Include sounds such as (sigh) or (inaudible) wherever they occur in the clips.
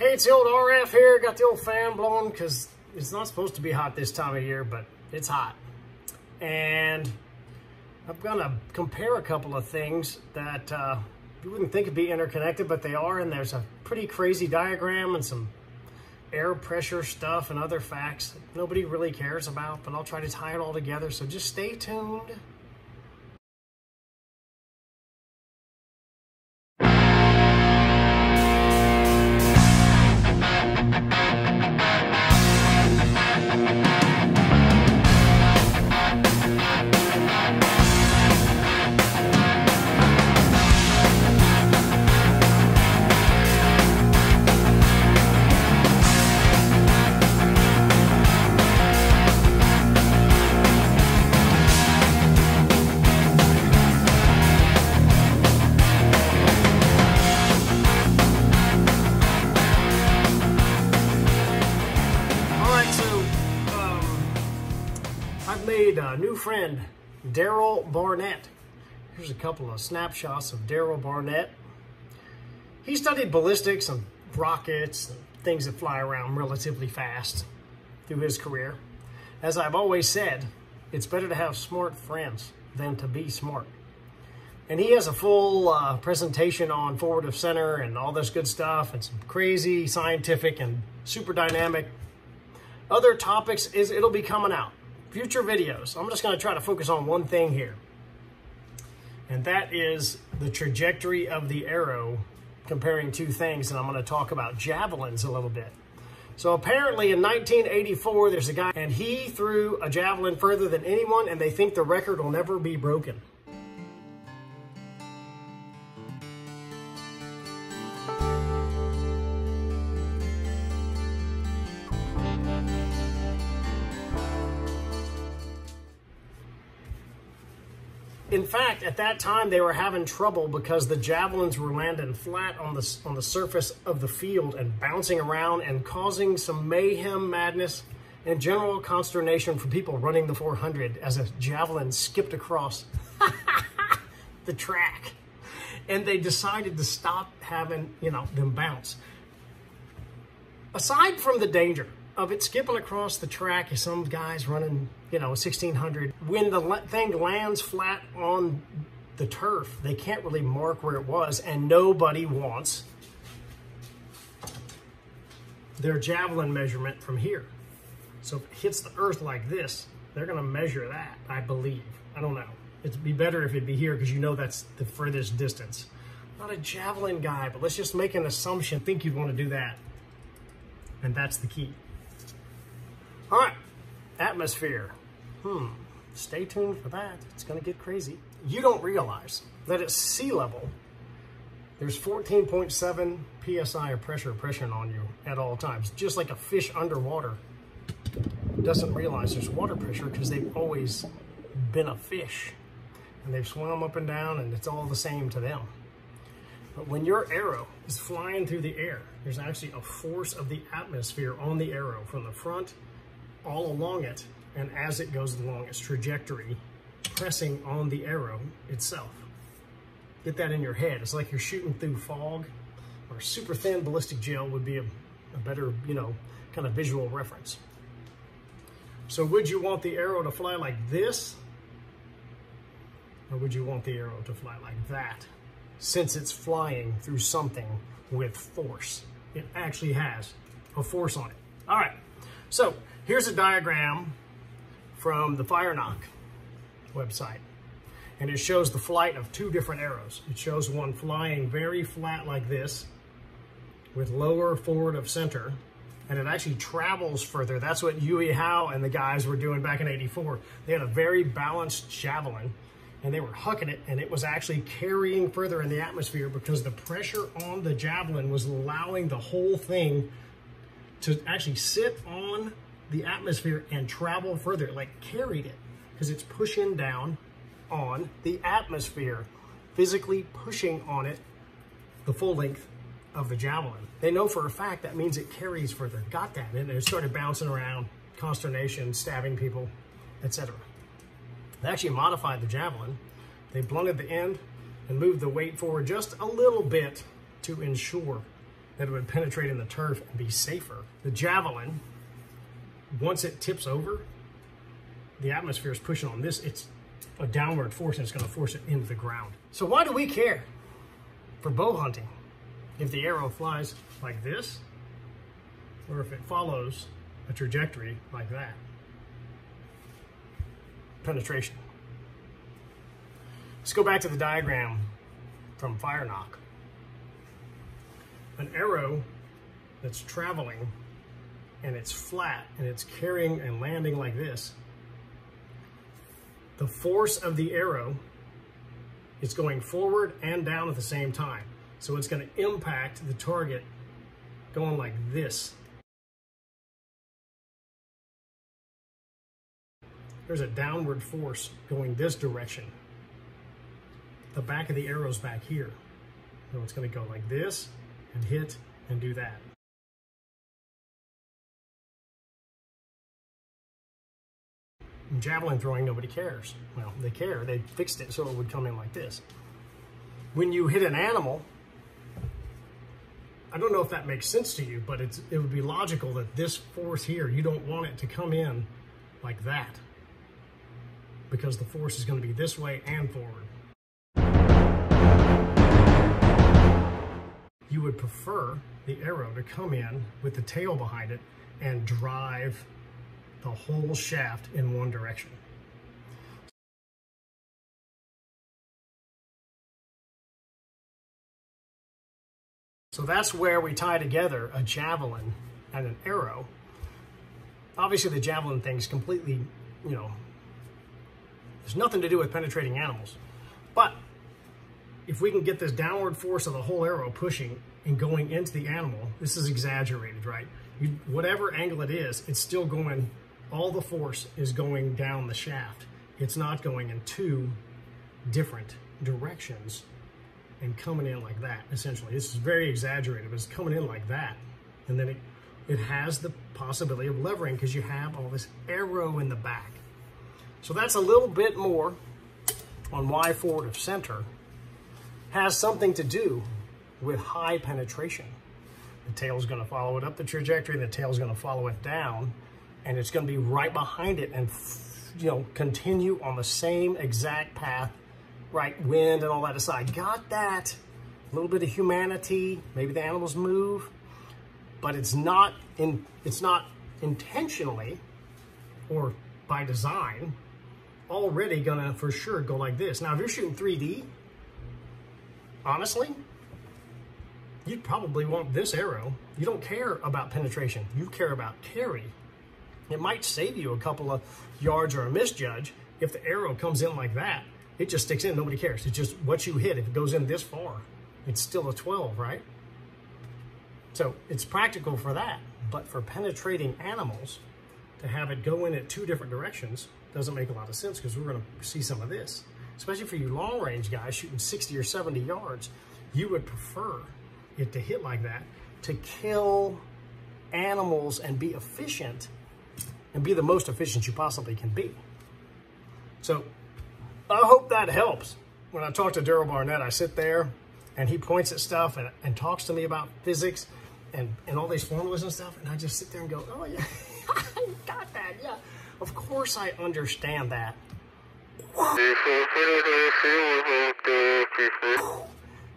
Hey, it's the old RF here. Got the old fan blowing because it's not supposed to be hot this time of year, but it's hot. And I'm gonna compare a couple of things that uh, you wouldn't think would be interconnected, but they are, and there's a pretty crazy diagram and some air pressure stuff and other facts nobody really cares about, but I'll try to tie it all together, so just stay tuned. Friend, Daryl Barnett. Here's a couple of snapshots of Daryl Barnett. He studied ballistics and rockets and things that fly around relatively fast through his career. As I've always said, it's better to have smart friends than to be smart. And he has a full uh, presentation on forward of center and all this good stuff and some crazy scientific and super dynamic other topics is it'll be coming out future videos. I'm just going to try to focus on one thing here. And that is the trajectory of the arrow comparing two things and i'm going to talk about javelins a little bit. So apparently in 1984 there's a guy and he threw a javelin further than anyone and they think the record will never be broken in fact, at that time they were having trouble because the javelins were landing flat on the on the surface of the field and bouncing around and causing some mayhem, madness, and general consternation for people running the 400 as a javelin skipped across (laughs) the track. And they decided to stop having, you know, them bounce. Aside from the danger of it skipping across the track as some guys running, you know, 1600. When the thing lands flat on the turf, they can't really mark where it was, and nobody wants their javelin measurement from here. So if it hits the earth like this, they're going to measure that, I believe. I don't know. It'd be better if it'd be here because you know that's the furthest distance. Not a javelin guy, but let's just make an assumption. Think you'd want to do that. And that's the key. All right, atmosphere. Hmm, stay tuned for that. It's gonna get crazy. You don't realize that at sea level, there's 14.7 PSI of pressure pressure on you at all times. Just like a fish underwater doesn't realize there's water pressure because they've always been a fish. And they've swum up and down and it's all the same to them. But when your arrow is flying through the air, there's actually a force of the atmosphere on the arrow from the front all along it and as it goes along its trajectory, pressing on the arrow itself. Get that in your head. It's like you're shooting through fog or super thin ballistic gel would be a, a better, you know, kind of visual reference. So would you want the arrow to fly like this? Or would you want the arrow to fly like that? Since it's flying through something with force. It actually has a force on it. All right, so here's a diagram from the FireNock website. And it shows the flight of two different arrows. It shows one flying very flat like this with lower forward of center. And it actually travels further. That's what Uwe Hohn and the guys were doing back in 84. They had a very balanced javelin and they were hucking it and it was actually carrying further in the atmosphere because the pressure on the javelin was allowing the whole thing to actually sit on the atmosphere and travel further, like carried it because it's pushing down on the atmosphere, physically pushing on it the full length of the javelin. They know for a fact that means it carries further. Got that. And it started bouncing around, consternation, stabbing people, etc. They actually modified the javelin. They blunted the end and moved the weight forward just a little bit to ensure that it would penetrate in the turf and be safer. The javelin, once it tips over, the atmosphere is pushing on this, it's a downward force and it's going to force it into the ground. So why do we care for bow hunting if the arrow flies like this or if it follows a trajectory like that? Penetration. Let's go back to the diagram from FireNock. An arrow that's traveling and it's flat and it's carrying and landing like this the force of the arrow is going forward and down at the same time. So it's going to impact the target going like this. There's a downward force going this direction. The back of the arrow's back here. So it's going to go like this and hit and do that. Javelin throwing, nobody cares. Well, they care. They fixed it so it would come in like this. When you hit an animal, I don't know if that makes sense to you, but it's, it would be logical that this force here, you don't want it to come in like that because the force is going to be this way and forward. You would prefer the arrow to come in with the tail behind it and drive the whole shaft in one direction. So that's where we tie together a javelin and an arrow. Obviously the javelin thing is completely, you know, there's nothing to do with penetrating animals. But if we can get this downward force of the whole arrow pushing and going into the animal, this is exaggerated, right? You, whatever angle it is, it's still going all the force is going down the shaft. It's not going in two different directions and coming in like that, essentially. This is very exaggerated, but it's coming in like that. And then it, it has the possibility of levering because you have all this arrow in the back. So that's a little bit more on why forward of center has something to do with high penetration. The tail's gonna follow it up the trajectory, the tail's gonna follow it down, and it's going to be right behind it and you know continue on the same exact path right? Wind and all that aside. Got that. A little bit of humanity. Maybe the animals move but it's not in it's not intentionally or by design already gonna for sure go like this. Now if you're shooting 3d honestly you'd probably want this arrow. You don't care about penetration. You care about carry it might save you a couple of yards or a misjudge if the arrow comes in like that. It just sticks in, nobody cares. It's just what you hit. If it goes in this far, it's still a 12, right? So it's practical for that. But for penetrating animals, to have it go in at two different directions doesn't make a lot of sense because we're going to see some of this. Especially for you long range guys shooting 60 or 70 yards, you would prefer it to hit like that to kill animals and be efficient and be the most efficient you possibly can be. So I hope that helps. When I talk to Daryl Barnett, I sit there and he points at stuff and, and talks to me about physics and, and all these formulas and stuff. And I just sit there and go, oh yeah, (laughs) I got that. Yeah, of course I understand that.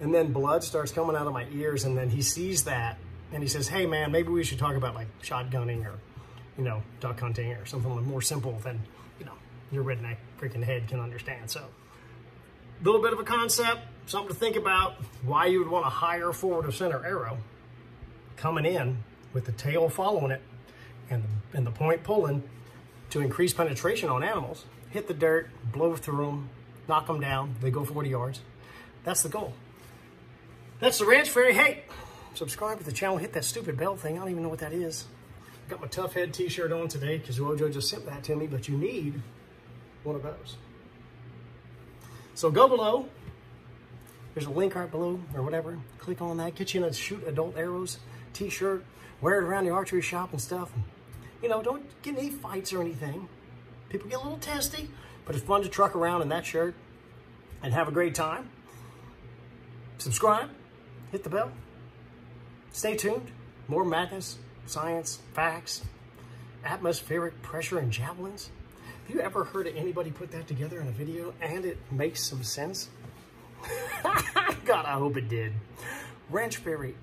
And then blood starts coming out of my ears and then he sees that and he says, hey man, maybe we should talk about like shotgunning or you know, duck hunting or something more simple than, you know, your redneck freaking head can understand. So a little bit of a concept, something to think about, why you would want a higher forward of center arrow coming in with the tail following it and the, and the point pulling to increase penetration on animals. Hit the dirt, blow through them, knock them down, they go 40 yards. That's the goal. That's the Ranch Fairy. Hey, subscribe to the channel, hit that stupid bell thing. I don't even know what that is. Got my Tuffhead t-shirt on today because Wojo just sent that to me, but you need one of those. So go below. There's a link right below or whatever. Click on that. Get you in a Shoot Adult Arrows t-shirt. Wear it around the archery shop and stuff. You know, don't get any fights or anything. People get a little testy, but it's fun to truck around in that shirt and have a great time. Subscribe. Hit the bell. Stay tuned. More madness, science, facts, atmospheric pressure and javelins. Have you ever heard of anybody put that together in a video and it makes some sense? (laughs) God, I hope it did. Ranch Fairy